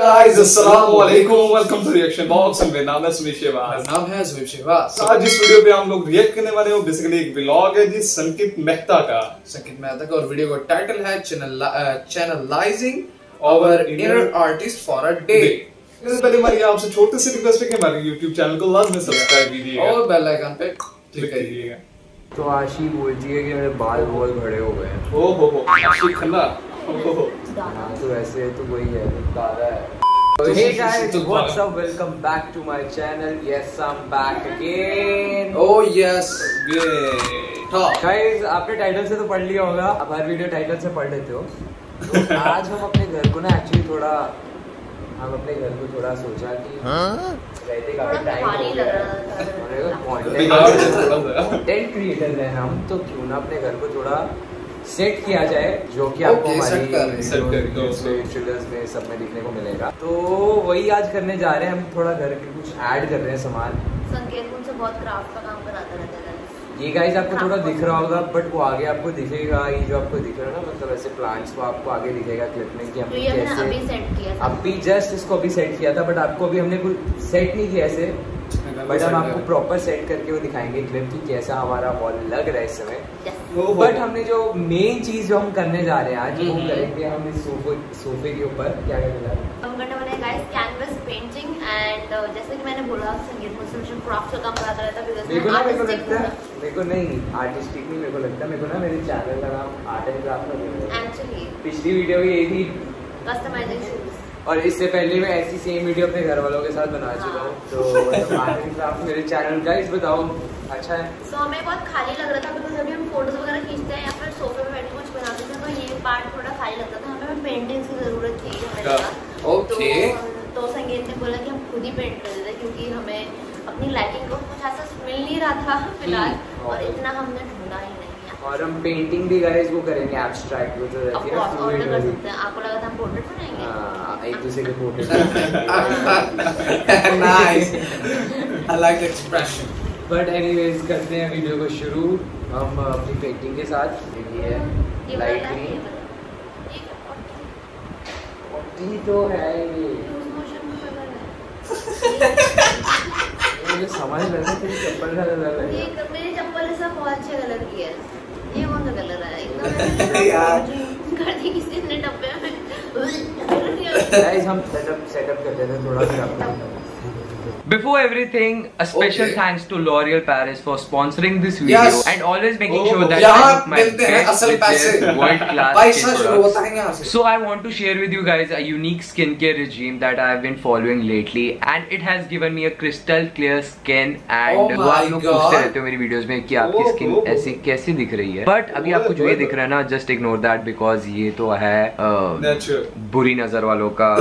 Guys, assalamu alaikum. Welcome to Reaction Box. मेरा नाम है सुमित नाम है शिवास तो आज इस वीडियो पे हम लोग रिएक्ट करने वाले हैं। बेसिकली एक व्लॉग है जी संकित मेहता का। संकेत मेहता का। और वीडियो का टाइटल है channel channelizing our inner artist for a day पहले हमारी आपसे छोटी सी रिक्वेस्ट है कि हमारे YouTube चैनल को लाजमी सब्सक्राइब कीजिएगा। और बेल आइकन पे क्लिक तो आशी बोलती है कि मेरे बाल बहुत बड़े हो गए हैं। ओ हो हो आशिक खन्ना ओ तो ऐसे तो वही है दादा है। तो तो hey hey guys, guys, what's what's up? Welcome back to my channel. Yes, I'm back again. Oh yes ये Guys, आपने टाइटल से तो पढ़ लिया होगा। अब हर वीडियो टाइटल से पढ़ लेते हो। तो आज हम अपने घर को ना एक्चुअली थोड़ा हम अपने घर को थोड़ा सोचा कि रहते काफ़ी टाइम हो गया कंटेंट क्रिएटर हैं हम तो क्यों ना अपने घर को थोड़ा सेट किया जाए जो कि आपको हमारी में सब में दिखने को मिलेगा। तो वही आज करने जा रहे हैं हम थोड़ा घर के कुछ ऐड कर रहे हैं सामान। संकेत मुझसे बहुत क्राफ्ट का काम कराता रहता है ये गाइज़ आपको थोड़ा दिख रहा होगा बट वो आगे आपको दिखेगा ये जो आपको दिख रहा है ना मतलब ऐसे प्लांट्स को आपको आगे दिखेगा क्लिप में कि तो हमने ये हमने अभी सेट किया अभी जस्ट इसको अभी सेट किया था बट आपको अभी हमने कुछ सेट नहीं किया ऐसे। बट हम आपको प्रॉपर सेट करके वो दिखाएँगे क्लिप की कैसा हमारा हॉल लग रहा है इस समय। Yes। बट हमने जो मेन चीज़ जो हम करने जा रहे हैं आज वो हम्म। करेंगे हम इस सोफे सोफे के ऊपर। क्या करने जा रहे हैं? हम करने वाले गाइस कैनवस पेंटिंग एंड जैसे कि मैंने बोला संगीत मुझसे क्राफ्ट का काम कराता रहता मेरे को ना मेरे को लगता मेरे को नहीं आर्टिस्टिक नहीं मेरे को लगता मेरे को ना मेरे चैनल का नाम आर्ट एंड क्राफ्ट रखना एक्चुअली पिछली वीडियो भी यही शूज़ और इससे पहले मैं ऐसी सेम वीडियो अपने घर वालों के साथ बना चुका हूँ तो एंड क्राफ्ट मेरे चैनल का इस बताओ अच्छा है सो हमें बहुत खाली लग रहा था बिकॉज़ अभी हम फ़ोटोज़ वगैरह खींचते हैं या फिर सोफे पे बैठ कुछ बनाते थे तो ये पार्ट थोड़ा खाली लगता था हमें पेंटिंग्स की ज़रूरत थी लगा। Okay. तो, तो संगीत ने बोला कि हम खुद ही पेंट कर देते क्योंकि हमें अपनी लाइटिंग को कुछ ऐसा मिल नहीं रहा था फ़िलहाल हम्म, और इतना हमने ढूंढा ही नहीं है और हम पेंटिंग भी गाइस वो करेंगे एब्स्ट्रैक्ट वो जो रहती है ना ऑर्डर वाली। आपको लगा था हम हाँ, एक दूसरे के photo. Nice I like expression but anyways करते हैं वीडियो को शुरू। हम अपनी पेंटिंग के साथ। ये ये है लाइट है, ये ग्रीन। ये तो है ये में है। मुझे समझ लग रहा है तेरी चप्पल का कलर ये है मेरी चप्पल से बहुत अच्छे कलर की है। ये कौन सा कलर है? एकदम यार। कर दी किसी ने डब्बे में। गाइस हम सेटअप सेटअप कर करते हैं थोड़ा सा Before everything, a special Okay. thanks to L'Oreal Paris for sponsoring this video Yes. and always making Oh, sure that यहाँ I look my best with their world class skin products. है So I want to share with you guys a unique skincare regime that I have been following lately and it has given me a crystal clear skin and Oh वो आप my लोग God. पूछते रहते हो मेरी videos में कि आपकी Oh, स्किन oh, oh. ऐसी कैसी दिख रही है बट अभी आपको जो ये दिख रहा है ना जस्ट इग्नोर दैट बिकॉज़ ये तो है uh, बुरी नज़र वालों का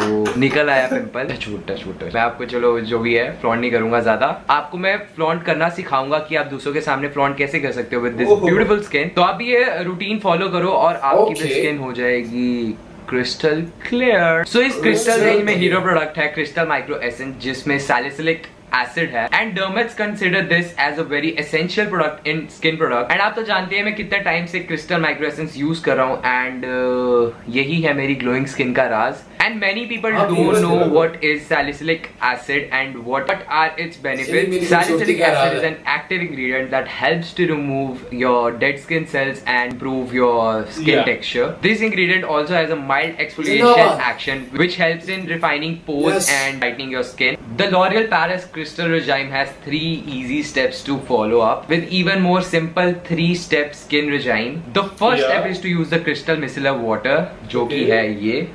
वो निकल आया पिंपल छूट छूट आपको चलो जो भी है फ्लॉन्ट नहीं करूँगा ज़्यादा। आपको मैं फ्लॉन्ट करना सिखाऊँगा कि आप दूसरों के सामने फ्लॉन्ट कैसे कर सकते हो विद दिस ब्यूटीफुल स्किन तो आप ये रूटीन फॉलो करो और आपकी Okay. स्किन हो जाएगी क्रिस्टल क्लियर सो इस क्रिस्टल रेंज में हीरो प्रोडक्ट है क्रिस्टल माइक्रो एसेंस जिसमें सैलिसिलिक एसिड है। And dermats consider this as a very essential product in skin product and आप तो जानते हैं मैं कितने टाइम से क्रिस्टल माइक्रो एसेंस यूज़ कर रहा हूँ। एंड uh, यही है मेरी ग्लोइंग स्किन का राज। एंड मेनी पीपल हाँ, डोंट famous नो है। what is salicylic acid and what are its मेरी benefits खूबसूरती salicylic का राज acid is है। an active ingredient that helps to remove your dead skin cells and improve your skin Yeah. texture this ingredient also has a mild Zindabad. exfoliation action which helps in refining pores Yes. and lightening your skin the l'oreal paris crystal regime has three easy steps to follow up with even more simple three step skin regime the first Yeah. step is to use the crystal micellar water जो कि Okay. है ये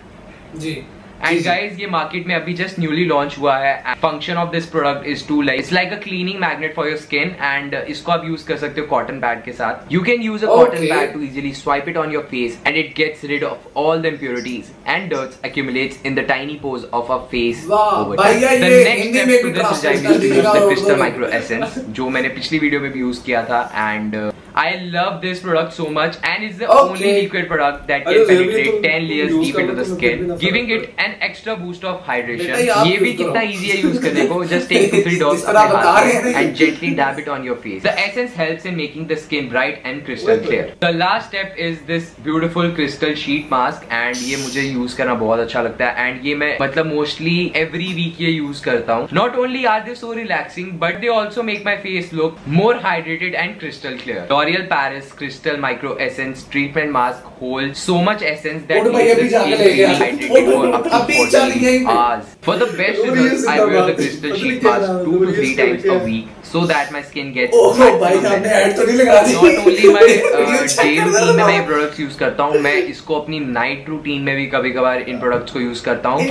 जी and guys ये market में अभी just newly launch हुआ है function of this product is to like it's like a cleaning magnet for your skin and इसको आप यूज़ कर सकते हो कॉटन पैड के साथ you can use a cotton. Pad to easily swipe it on your face and it gets rid of all the impurities and dirt accumulates in the tiny pores of our face वाह, over भैया time. The ये next Hindi step में to भी this translate regime कर is to use दीजिएगा the और crystal Urdu में micro essence जो मैंने पिछली वीडियो में भी यूज़ किया था and I love this product so much and it's the Okay. only liquid product that अरे can ये भी penetrate तुम 10 layers use deep into करो the तो skin, फिर भी giving ना it an extra boost of hydration. बेटा, ये आप ये भी use कितना करो। easy है use करने को. Just take two three drops जिस तरह अपने बता हाथ रहे में हैं। and gently dab it on your face. The essence helps in making the skin bright and crystal Wait, clear. wait. The last step is this beautiful crystal sheet mask and ये मुझे use करना बहुत अच्छा लगता है and ये मैं मतलब mostly every week ये use करता हूँ. Not only are they so relaxing but they also make my face look more hydrated and crystal clear. L'Oreal Paris Crystal Micro Essence Treatment Mask holds so much essence that makes the skin feel hydrated for up to अभी चल गया ही 48 मैं। hours. For the best results, I wear the crystal sheet mask नाम two to don't three times a week so that my skin gets oh maximum तो मैं Video check day routine में मैं ये। प्रोडक्ट्स यूज़ करता हूँ मैं इसको अपनी नाइट रूटीन में भी कभी कभार इन प्रोडक्ट्स को यूज़ करता हूँ।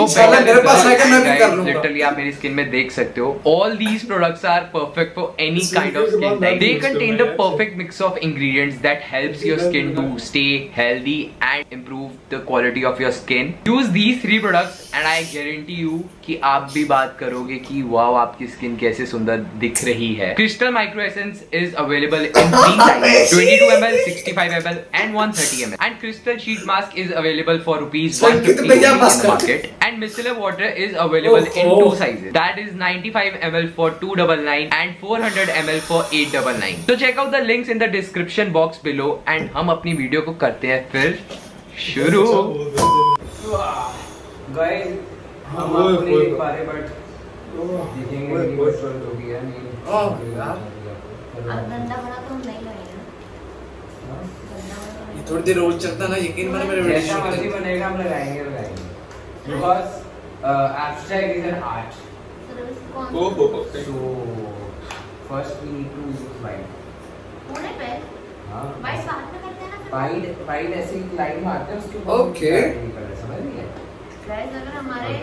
लिटरली आप मेरी स्किन में देख सकते हो all these products are perfect for any kind of skin type they contain the perfect mix of ingredients that helps your skin to stay healthy and improve the quality of your skin use these three products and I guarantee you कि आप भी बात करोगे कि wow आपकी skin कैसे सुंदर दिख रही है crystal micro essence is available in three sizes 22 ml 65 ml and 130 ml and crystal sheet mask is available for rupees 150 in the market and micellar water is available in Oh, oh. two sizes that is 95 ml for 299 and 400 ml for 899 so check out the links in the description box below and हम अपनी video को करते हैं फिर शुरू हम नहीं देख पा रहे बट देखेंगे हो गया नहीं थोड़ी देर रोल चलता ना यकीन मानो मेरे जैसा मर्ज़ी बनेगा हम लगाएँगे लगाएँगे। Because abstract is an art so first we need to use होने पे हाँ। वाइट में करते हैं ना फिर वाइट वाइट ऐसे एक लाइन मारते हैं उसके ऊपर Okay. समझ नहीं गाइस अगर हमारे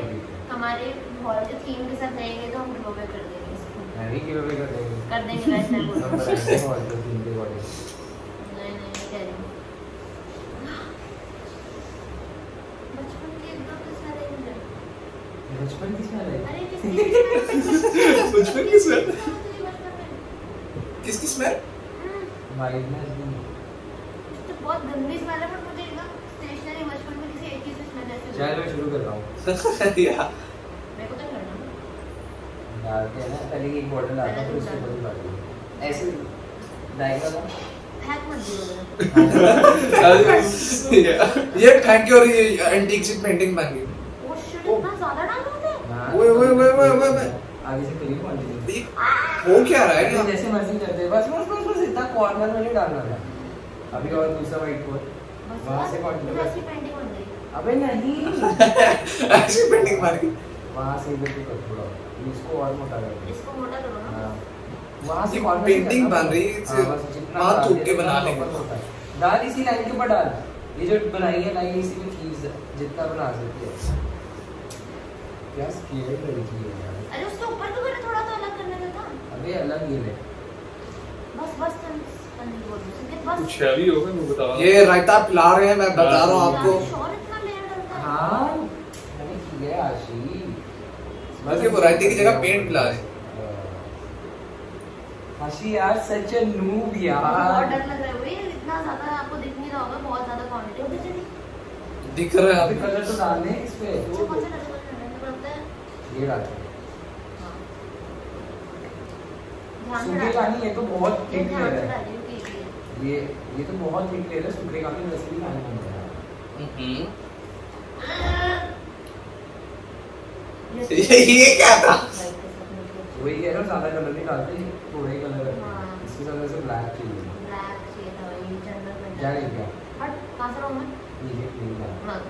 हमारे हॉल के थीम के साथ रहेंगे तो हम गिव अवे कर देंगे इसको। मैं गिव अवे कर देंगे। कर देंगे गाइस मैं बोल रहा हूँ। हॉल के थीम के अकॉर्डिंग नहीं नहीं नहीं कह रही हूँ। बचपन के एकदम से सारे बचपन की स्मेल है। अरे किसकी बचपन की स्मेल बचपन में वाइटनेस भी तो बहुत गंदी स्मेल है पर मुझे एकदम स्टेशनरी बचपन में किसी एक चीज़ से स्मेल ऐसे चल मैं शुरू कर रहा हूँ। या। मेरे को तो करना। डालते हैं ना पहले एक बॉटल डालता हूँ फिर उसके ऊपर डालते हैं। ऐसे डायग्राम हैक मत दियो ये थैंक यू और ये एंटीक सी पेंटिंग बन गई। ओ शिट इतना ज़्यादा डाल दोगे ओए, ओए, ओए, ओए, ओए, ओए। आगे से करिए क्वांटिटी ये हो क्या रहा है जैसे मर्ज़ी करते हैं। बस बस बस। इतना कॉर्नर में नहीं डालना था अभी और दूसरा वाइट कोट बस वहाँ से पेंटिंग गई अबे नहीं. ऐसी पेंटिंग बन गई वहाँ से इधर को कर थोड़ा इसको और मोटा कर इसको मोटा करो ना हाँ। वहाँ से ये corner से painting करना बन रही है, हाँ, थूक के बना लेंगे। है। डाल इसी लाइन के ऊपर डाल. ये जो बनाई है लाइन इसी में खींच दे, जितना बना सकती है. क्या स्केल लड़की है यार? अरे उसके ऊपर तो करे थोड़ा तो अलग करने था अबे अलग ये ले बस बस कुछ हैवी होगा मैं बता ये रायता पिला रहे हैं मैं बता रहा हूँ आपको। है हाँ मैंने किया है बल्कि वो रायते की जगह पेंट पिला रहे हैं। आशी यार सच अ नूब बहुत डर लग रहा है इतना ज़्यादा आपको दिख नहीं रहा होगा बहुत ज़्यादा क्वांटिटी दिख रहा है अभी कलर तो डालने हैं इस पे। अच्छा कौन सा कलर करना है ये डालते हैं। हाँ। ध्यान से डालिए। ये तो बहुत से है। ये ये ये तो बहुत थिक लेयर है सूखेगा नहीं वैसे भी खाने को मिलेगा ये ये क्या था? वही कह रहा हूँ ज़्यादा कलर नहीं डालते ये थोड़े ही कलर है। हाँ। इसके साथ ऐसे ब्लैक चाहिए। ब्लैक चाहिए था वही चंदन में क्या ले गया हट कहाँ से रहूँ मैं? नीचे क्रीम का मत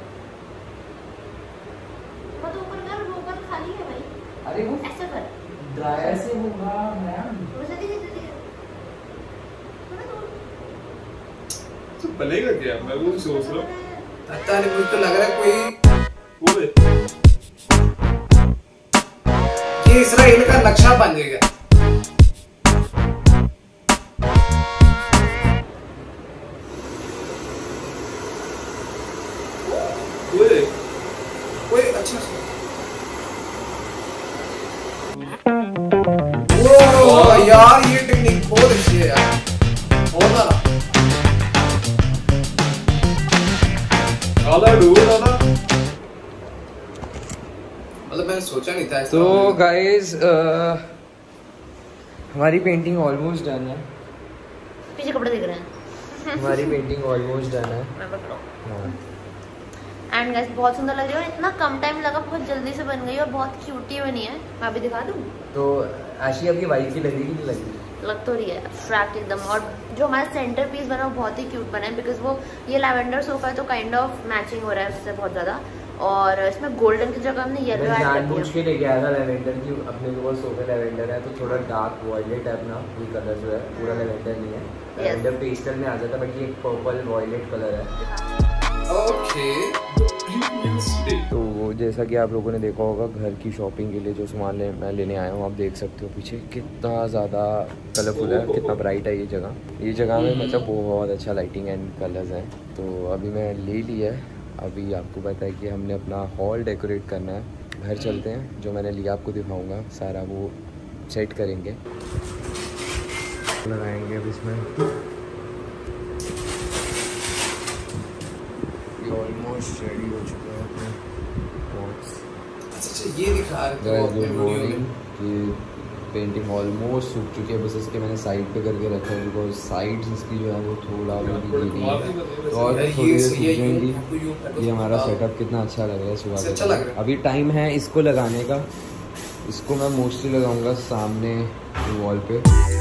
मत ऊपर कर वो ऊपर खाली है भाई। अरे वो ऐसा कर। ड्रायर से होगा मैम थोड़ा सा धीरे धीरे थोड़ा दूर तो बनेगा क्या? मैं वो सोच रहा हूँ। पता नहीं मुझे तो लग रहा है कोई ओए ये इसराइल का नक्शा बन जाएगा सोचा नहीं था तो होगा। गाइस हमारी पेंटिंग ऑलमोस्ट डन है। पीछे कपड़े दिख रहे हैं। हमारी पेंटिंग ऑलमोस्ट डन है। मैं पकड़ो। हाँ। एंड गाइस बहुत सुंदर लग रही है और इतना कम टाइम लगा बहुत जल्दी से बन गई और बहुत क्यूटी बनी है। मैं अभी दिखा दूँ? तो आशी आपकी वाइफ की लगेगी नहीं लगेगी लग तो रही है अब्स्ट्रैक्ट एकदम। और जो हमारा सेंटर पीस बना वो बहुत ही क्यूट बना है बिकॉज़ वो ये लैवेंडर सोफा है तो काइंड ऑफ़ मैचिंग हो रहा है उससे बहुत ज़्यादा। और इसमें गोल्डन की जगह हमने येलो ऐड कर जानबूझ दिया। के लेके आया था लेवेंडर की अपने के पास सोफे लेवेंडर है तो थोड़ा डार्क वॉयलेट है अपना ये कलर जो है पूरा लेवेंडर नहीं है। लेवेंडर पेस्टल में आ जाता है बट ये पर्पल वॉयलेट कलर है। ओके तो जैसा कि आप लोगों ने देखा होगा घर की शॉपिंग के लिए जो सामान ले, मैं लेने आया हूँ आप देख सकते हो पीछे कितना ज़्यादा कलरफुल है कितना ब्राइट है ये जगह। ये जगह में मतलब बहुत अच्छा लाइटिंग एंड कलर्स हैं। तो अभी मैं ले लिया है। अभी आपको पता है कि हमने अपना हॉल डेकोरेट करना है। घर चलते हैं जो मैंने लिया आपको दिखाऊँगा। सारा वो सेट करेंगे। लगाएँगे अब इसमें। ऑलमोस्ट रेडी हो चुका है अपने अच्छा ये दिखा रहे मॉर्निंग कि पेंटिंग ऑलमोस्ट सूख चुकी है बस इसके मैंने साइड पे करके रखा है बिकॉज़ साइड इसकी जो है वो थोड़ा भी गीली है। तो और थोड़ी ये देर सूख जाएँगी। यूं- हमारा सेटअप कितना अच्छा लग रहा है सुबह का है। अभी टाइम है इसको लगाने का। इसको मैं मोस्टली लगाऊँगा सामने वॉल पे।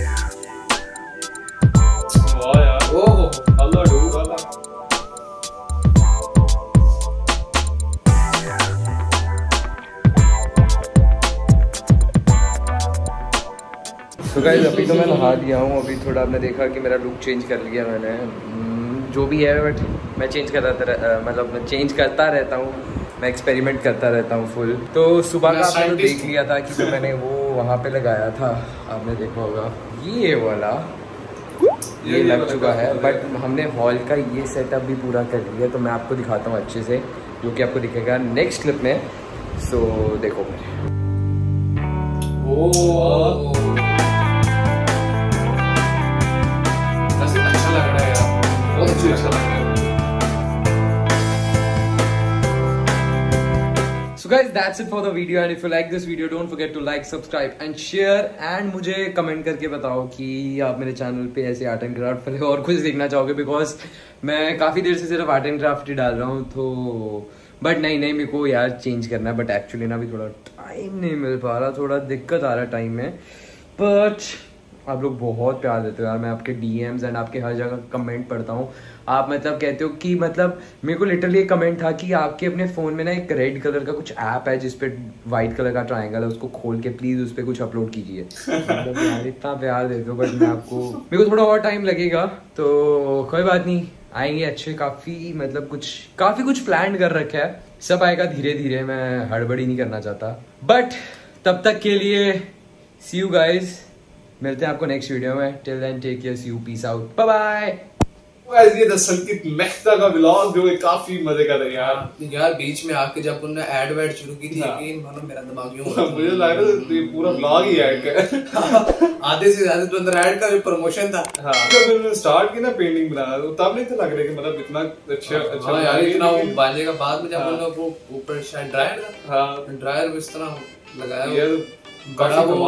तो गाइस अभी तो मैं नहा लिया हूँ अभी थोड़ा आपने देखा कि मेरा लुक चेंज कर लिया मैंने। हम्म, जो भी है बट मैं चेंज करता मतलब मैं चेंज करता रहता हूँ मैं एक्सपेरिमेंट करता रहता हूँ फुल तो सुबह का आपने तो देख लिया था कि जो मैंने वो वहाँ पे लगाया था आपने देखा होगा। ये वाला ये ये लग चुका है बट हमने हॉल का ये सेटअप भी पूरा कर लिया तो मैं आपको दिखाता हूँ अच्छे से जो कि आपको दिखेगा नेक्स्ट क्लिप में। सो देखो मेरे। ओह अच्छा लग है that's it for the video and if you like this video, don't forget to like, subscribe and मुझे कमेंट करके बताओ कि आप मेरे चैनल पे ऐसे आर्ट एंड क्राफ्ट वाले और कुछ देखना चाहोगे बिकॉज़ मैं काफ़ी देर से सिर्फ़ आर्ट एंड क्राफ्ट ही डाल रहा हूँ तो बट नहीं नहीं मेरे को यार चेंज करना है बट एक्चुअली ना अभी थोड़ा टाइम नहीं मिल पा रहा थोड़ा दिक्कत आ रहा टाइम में बट आप लोग बहुत प्यार देते हो यार मैं आपके डीएम्स एंड आपके हर जगह कमेंट पढ़ता हूँ आप मतलब कहते हो कि मतलब मेरे को लिटरली एक कमेंट था कि आपके अपने फ़ोन में ना एक रेड कलर का कुछ ऐप है जिसपे वाइट कलर का ट्राइंगल है, उसको खोल के प्लीज़ उस पर कुछ अपलोड कीजिए। मतलब इतना प्यार देते हो बट मैं आपको मेरे को थोड़ा और टाइम लगेगा तो कोई बात नहीं, आएँगे अच्छे, काफ़ी मतलब कुछ काफ़ी कुछ प्लान कर रखा है। सब आएगा धीरे धीरे, मैं हड़बड़ी नहीं करना चाहता। बट तब तक के लिए सी यू गाइज़ मिलते हैं आपको नेक्स्ट वीडियो में। Till then take care see you peace out bye bye Guys, ये द संकित मेहता का व्लॉग जो है काफ़ी मज़े का था यार। यार बीच में आके जब उन्होंने एड वेड शुरू की थी हाँ। यकीन मानो मेरा दिमाग यूँ मुझे लग रहा था ये पूरा व्लॉग ही ऐड कर आधे से ज़्यादा तो अंदर ऐड का प्रमोशन था। हाँ। जब मैंने स्टार्ट की ना पेंटिंग बनाना तो तब नहीं था लग रहा कि मतलब इतना अच्छा अच्छा हाँ यार इतना लेकिन- का बाद में जब हाँ। उन्होंने वो ऊपर शायद ड्रायर था हाँ। ड्रायर इस तरह लगाया बड़ा वो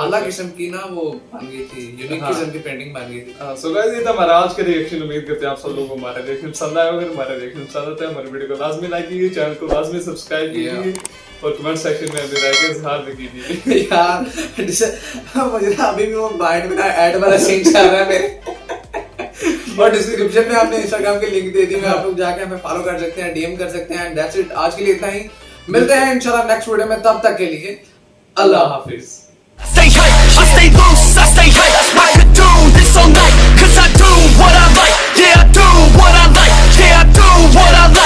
आला किस्म की ना वो बन गई थी यूनिक हाँ। किस्म की पेंटिंग बन गई थी। सो गाइस ये था हमारा आज का रिएक्शन उम्मीद करते हैं आप सब लोगों को हमारा रिएक्शन पसंद आया अगर हमारा रिएक्शन पसंद आता है हमारे वीडियो को लाजमी लाइक कीजिए चैनल को लाजमी सब्सक्राइब कीजिए और कमेंट सेक्शन में अपने राय के इजहार भी कीजिए। यार मुझे ना अभी भी वो माइंड में ना ऐड वाला सीन चल रहा है मेरे। और डिस्क्रिप्शन में आपने इंस्टाग्राम की लिंक दे दी मैं आप लोग जाके हमें फॉलो कर सकते हैं डीएम कर सकते हैं एंड दैट्स इट आज के लिए इतना ही। मिलते हैं इंशाल्लाह नेक्स्ट वीडियो में। तब तक के लिए। Allah Hafiz. I stay hype, I stay loose, I stay hype. I could do this all night, cause I do what I like. Yeah, I do what I like. Yeah, I do what I like.